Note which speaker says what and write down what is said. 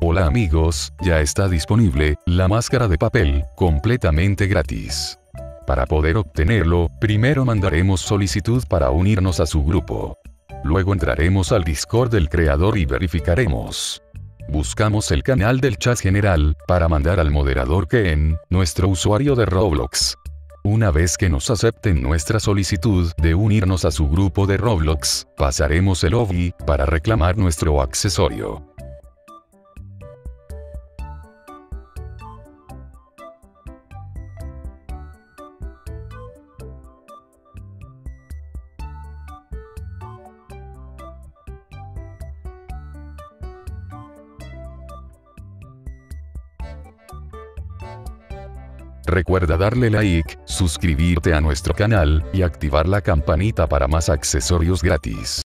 Speaker 1: Hola amigos, ya está disponible, la máscara de papel, completamente gratis. Para poder obtenerlo, primero mandaremos solicitud para unirnos a su grupo. Luego entraremos al Discord del creador y verificaremos. Buscamos el canal del chat general, para mandar al moderador Ken, nuestro usuario de Roblox. Una vez que nos acepten nuestra solicitud de unirnos a su grupo de Roblox, pasaremos el lobby, para reclamar nuestro accesorio. Recuerda darle like, suscribirte a nuestro canal, y activar la campanita para más accesorios gratis.